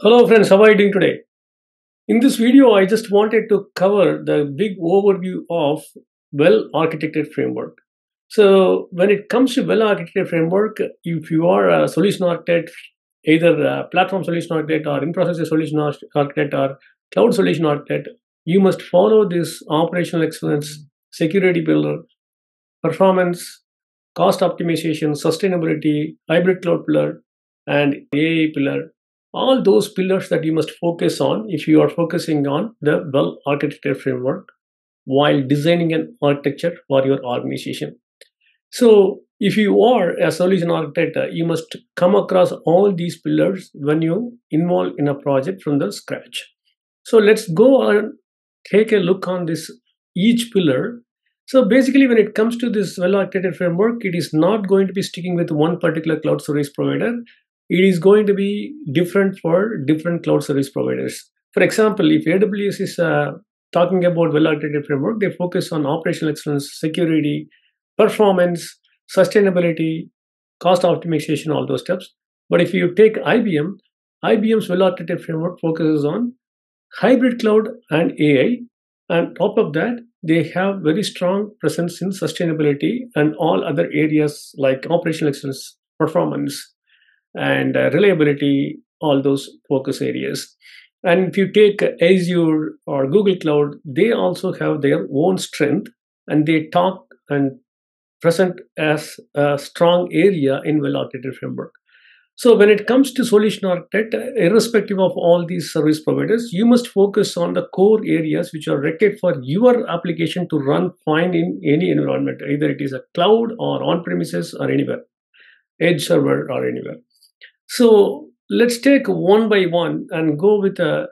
Hello friends, how are you doing today? In this video, I just wanted to cover the big overview of well-architected framework. So when it comes to well-architected framework, if you are a solution architect, either a platform solution architect or infrastructure solution architect or cloud solution architect, you must follow this operational excellence, security pillar, performance, cost optimization, sustainability, hybrid cloud pillar, and AI pillar all those pillars that you must focus on if you are focusing on the well architected framework while designing an architecture for your organization. So, if you are a solution architect, uh, you must come across all these pillars when you involve in a project from the scratch. So, let's go and take a look on this each pillar. So, basically, when it comes to this well architected framework, it is not going to be sticking with one particular cloud service provider it is going to be different for different cloud service providers. For example, if AWS is uh, talking about well-architected framework, they focus on operational excellence, security, performance, sustainability, cost optimization, all those steps. But if you take IBM, IBM's well-architected framework focuses on hybrid cloud and AI. And top of that, they have very strong presence in sustainability and all other areas like operational excellence, performance, and uh, reliability, all those focus areas. And if you take Azure or Google Cloud, they also have their own strength and they talk and present as a strong area in well-architected framework. So when it comes to solution architect, irrespective of all these service providers, you must focus on the core areas which are required for your application to run fine in any environment, either it is a cloud or on-premises or anywhere, edge server or anywhere. So let's take one by one and go with a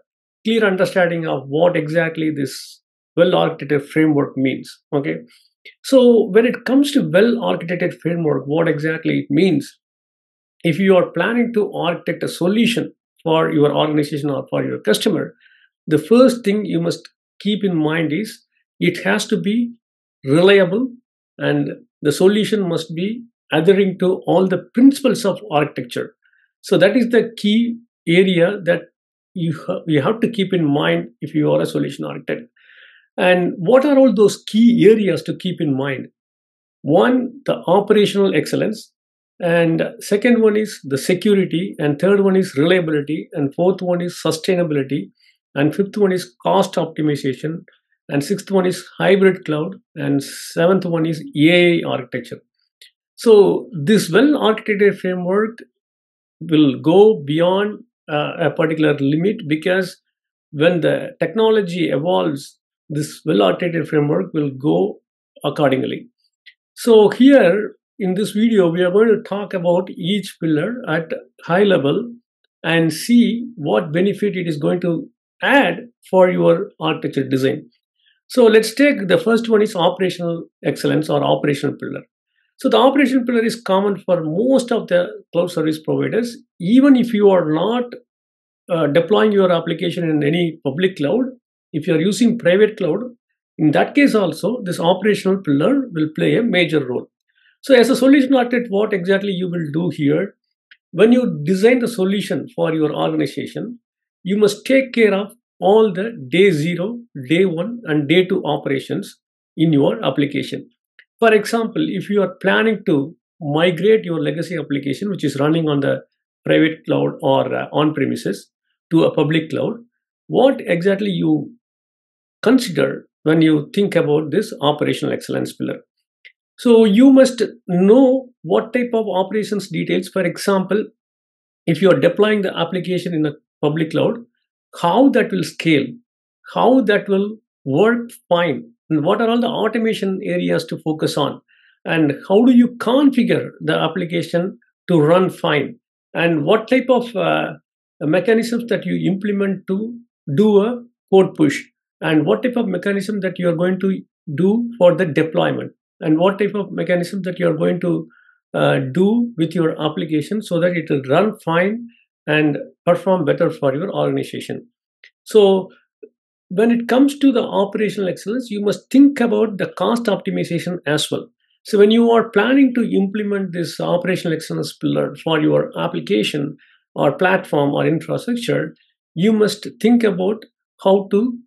clear understanding of what exactly this well-architected framework means. Okay. So when it comes to well-architected framework, what exactly it means? If you are planning to architect a solution for your organization or for your customer, the first thing you must keep in mind is it has to be reliable and the solution must be adhering to all the principles of architecture so that is the key area that you, ha have to keep in mind if you are a solution architect. And what are all those key areas to keep in mind? One, the operational excellence. And second one is the security. And third one is reliability. And fourth one is sustainability. And fifth one is cost optimization. And sixth one is hybrid cloud. And seventh one is AI architecture. So this well architected framework will go beyond uh, a particular limit because when the technology evolves, this well-architected framework will go accordingly. So here in this video, we are going to talk about each pillar at high level and see what benefit it is going to add for your architecture design. So let's take the first one is operational excellence or operational pillar. So the operation pillar is common for most of the cloud service providers. Even if you are not uh, deploying your application in any public cloud, if you are using private cloud, in that case also, this operational pillar will play a major role. So as a solution architect, what exactly you will do here, when you design the solution for your organization, you must take care of all the day zero, day one, and day two operations in your application. For example, if you are planning to migrate your legacy application, which is running on the private cloud or uh, on premises, to a public cloud, what exactly you consider when you think about this operational excellence pillar. So you must know what type of operations details. For example, if you are deploying the application in a public cloud, how that will scale, how that will work fine and what are all the automation areas to focus on? And how do you configure the application to run fine? And what type of uh, mechanisms that you implement to do a code push? And what type of mechanism that you are going to do for the deployment? And what type of mechanism that you are going to uh, do with your application so that it will run fine and perform better for your organization? So when it comes to the operational excellence, you must think about the cost optimization as well. So when you are planning to implement this operational excellence pillar for your application, or platform or infrastructure, you must think about how to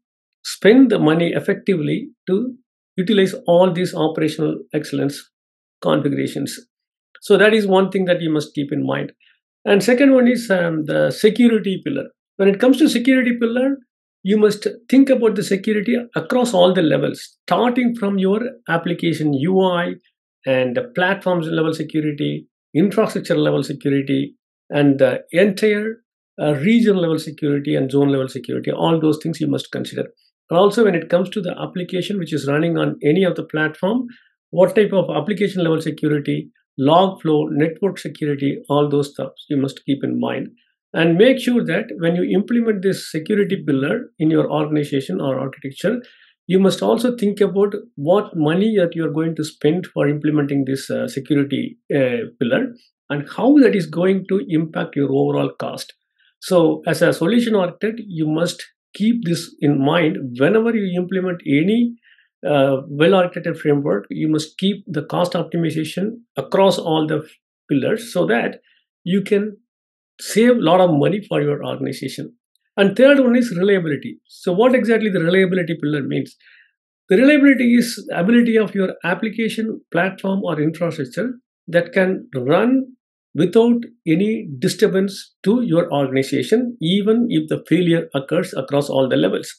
spend the money effectively to utilize all these operational excellence configurations. So that is one thing that you must keep in mind. And second one is um, the security pillar. When it comes to security pillar, you must think about the security across all the levels, starting from your application UI and the platforms level security, infrastructure level security, and the entire uh, region level security and zone level security. All those things you must consider. Also, when it comes to the application which is running on any of the platform, what type of application level security, log flow, network security, all those stuff you must keep in mind. And make sure that when you implement this security pillar in your organization or architecture, you must also think about what money that you are going to spend for implementing this uh, security uh, pillar and how that is going to impact your overall cost. So, as a solution architect, you must keep this in mind whenever you implement any uh, well architected framework you must keep the cost optimization across all the pillars so that you can save a lot of money for your organization. And third one is reliability. So what exactly the reliability pillar means? The reliability is ability of your application platform or infrastructure that can run without any disturbance to your organization, even if the failure occurs across all the levels.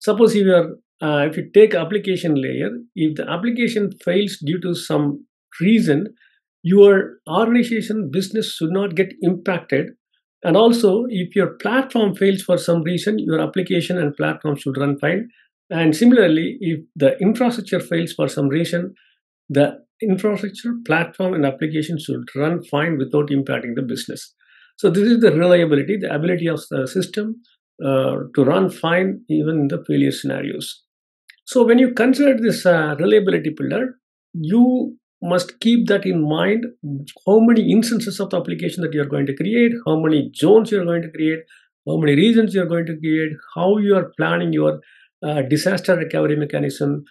Suppose if you are, uh, if you take application layer, if the application fails due to some reason, your organization business should not get impacted. And also, if your platform fails for some reason, your application and platform should run fine. And similarly, if the infrastructure fails for some reason, the infrastructure, platform, and application should run fine without impacting the business. So this is the reliability, the ability of the system uh, to run fine even in the failure scenarios. So when you consider this uh, reliability pillar, you must keep that in mind how many instances of the application that you are going to create, how many zones you are going to create, how many regions you are going to create, how you are planning your uh, disaster recovery mechanism,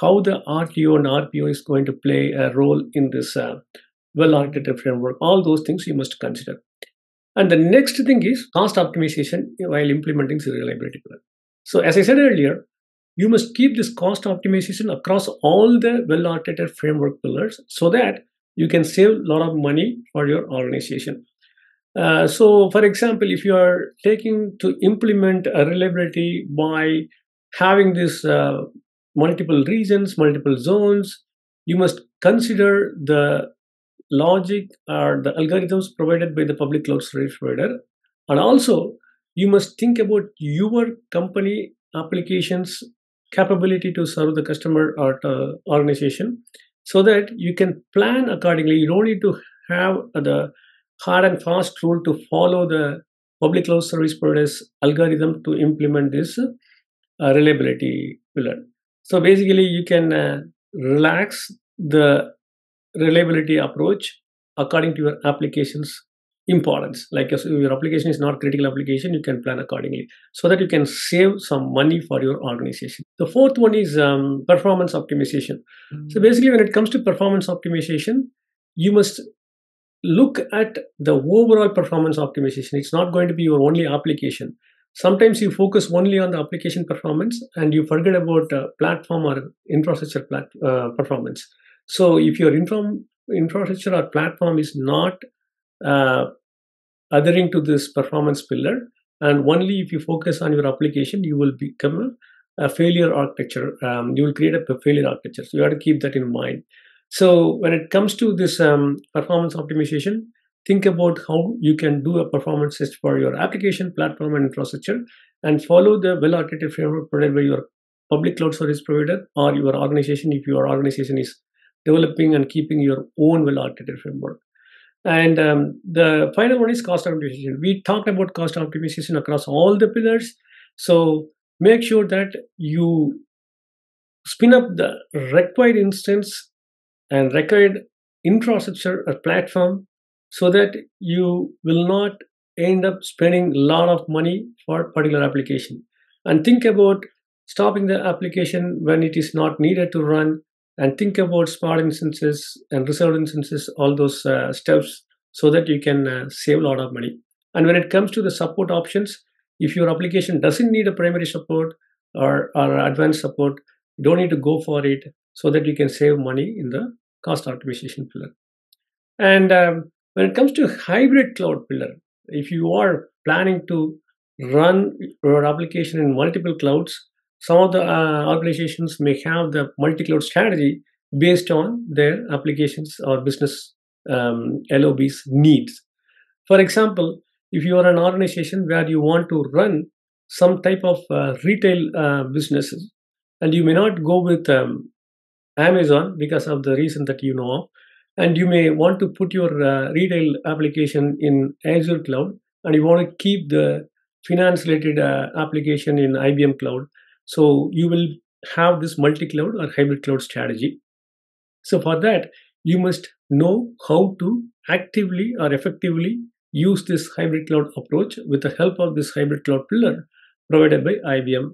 how the RTO and RPO is going to play a role in this uh, well architected framework. All those things you must consider. And the next thing is cost optimization while implementing the reliability plan. So, as I said earlier, you must keep this cost optimization across all the well architected framework pillars so that you can save a lot of money for your organization. Uh, so, for example, if you are taking to implement a reliability by having this uh, multiple regions, multiple zones. You must consider the logic or the algorithms provided by the public cloud service provider. And also, you must think about your company applications capability to serve the customer or uh, organization so that you can plan accordingly. You don't need to have the hard and fast rule to follow the public cloud service provider's algorithm to implement this uh, reliability pillar. So basically, you can uh, relax the reliability approach according to your application's importance. Like if your application is not critical application, you can plan accordingly so that you can save some money for your organization. The fourth one is um, performance optimization. Mm-hmm. So basically, when it comes to performance optimization, you must look at the overall performance optimization. It's not going to be your only application sometimes you focus only on the application performance and you forget about uh, platform or infrastructure plat- uh, performance so if your inform- infrastructure or platform is not uh, adhering to this performance pillar and only if you focus on your application you will become a, a failure architecture um, you will create a failure architecture so you have to keep that in mind so when it comes to this um, performance optimization think about how you can do a performance test for your application, platform, and infrastructure, and follow the well architected framework provided by your public cloud service provider or your organization if your organization is developing and keeping your own well architected framework. And um, the final one is cost optimization. We talked about cost optimization across all the pillars. So make sure that you spin up the required instance and required infrastructure or platform so that you will not end up spending a lot of money for particular application and think about stopping the application when it is not needed to run and think about smart instances and reserved instances all those uh, steps so that you can uh, save a lot of money And when it comes to the support options, if your application doesn't need a primary support or, or advanced support, you don't need to go for it so that you can save money in the cost optimization pillar. And um, when it comes to hybrid cloud pillar, if you are planning to run your application in multiple clouds, some of the uh, organizations may have the multi-cloud strategy based on their applications or business um, LOB's needs. For example, if you are an organization where you want to run some type of uh, retail uh, businesses and you may not go with um, Amazon because of the reason that you know of, and you may want to put your uh, retail application in Azure cloud and you want to keep the finance related uh, application in IBM cloud. So you will have this multi-cloud or hybrid cloud strategy. So for that, you must know how to actively or effectively use this hybrid cloud approach with the help of this hybrid cloud pillar provided by IBM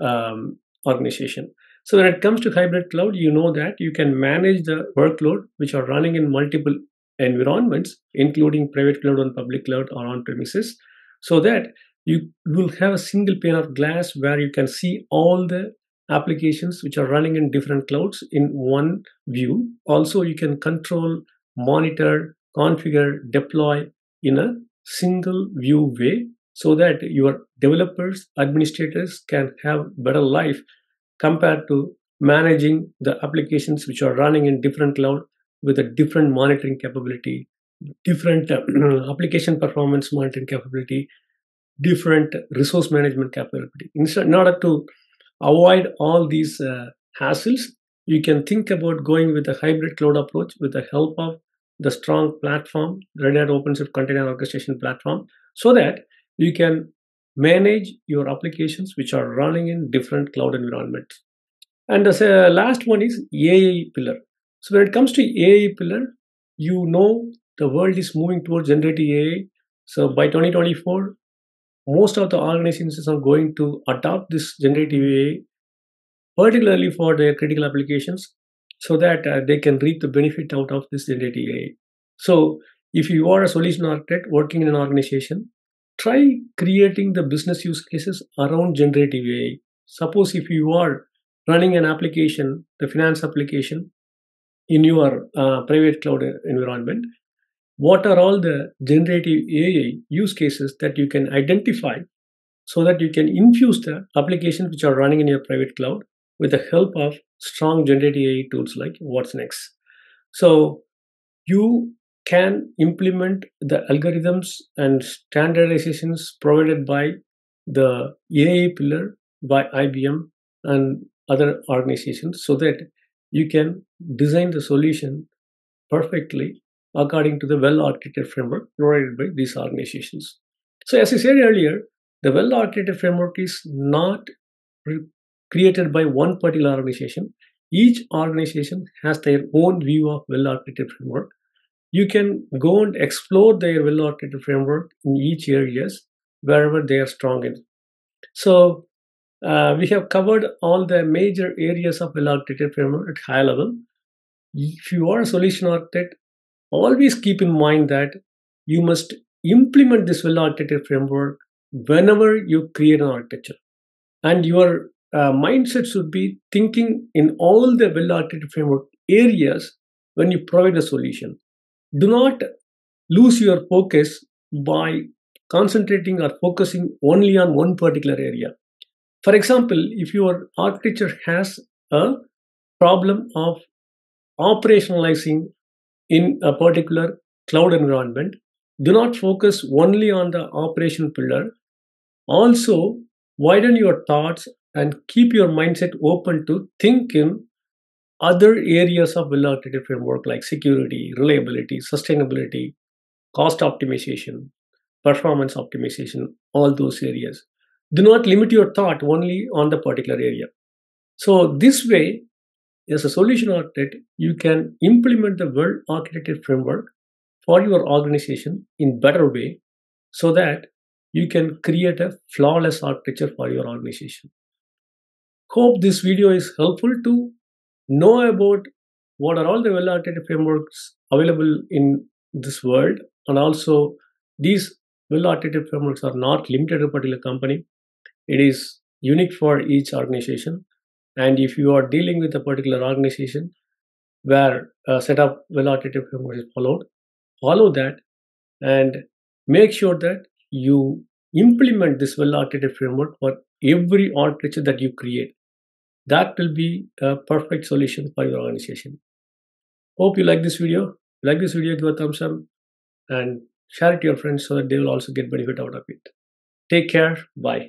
um, organization. So when it comes to hybrid cloud, you know that you can manage the workload which are running in multiple environments, including private cloud and public cloud or on premises, so that you will have a single pane of glass where you can see all the applications which are running in different clouds in one view. Also, you can control, monitor, configure, deploy in a single view way so that your developers, administrators can have better life compared to managing the applications which are running in different cloud with a different monitoring capability, different application performance monitoring capability, different resource management capability. In order to avoid all these uh, hassles, you can think about going with a hybrid cloud approach with the help of the strong platform, Red Hat OpenShift Container Orchestration Platform, so that you can manage your applications which are running in different cloud environments. And the uh, last one is AI pillar. So when it comes to AI pillar, you know the world is moving towards generative AI. So by 2024, most of the organizations are going to adopt this generative AI, particularly for their critical applications, so that uh, they can reap the benefit out of this generative AI. So, if you are a solution architect working in an organization, try creating the business use cases around generative AI. Suppose if you are running an application, the finance application, in your uh, private cloud environment, what are all the generative AI use cases that you can identify so that you can infuse the applications which are running in your private cloud with the help of strong generative AI tools like watsonx. So you can implement the algorithms and standardizations provided by the AI pillar by IBM and other organizations so that you can design the solution perfectly according to the well-architected framework provided by these organizations. So as I said earlier, the well-architected framework is not created by one particular organization. Each organization has their own view of well-architected framework. You can go and explore their well-architected framework in each areas wherever they are strong in. So uh, we have covered all the major areas of well-architected framework at high level. If you are a solution architect, always keep in mind that you must implement this well architected framework whenever you create an architecture. And your uh, mindset should be thinking in all the well architected framework areas when you provide a solution. Do not lose your focus by concentrating or focusing only on one particular area. For example, if your architecture has a problem of operationalizing in a particular cloud environment, do not focus only on the operation pillar. Also, widen your thoughts and keep your mindset open to think in other areas of architected framework like security, reliability, sustainability, cost optimization, performance optimization, all those areas. Do not limit your thought only on the particular area. So, this way, as a solution architect, you can implement the well architected framework for your organization in better way so that you can create a flawless architecture for your organization. Hope this video is helpful to know about what are all the well architected frameworks available in this world and also these well-architected frameworks are not limited to a particular company. It is unique for each organization. And if you are dealing with a particular organization where a set of well-architected framework is followed, follow that and make sure that you implement this well-architected framework for every architecture that you create. That will be a perfect solution for your organization. Hope you like this video. Like this video, give a thumbs up and share it to your friends so that they will also get benefit out of it. Take care. Bye.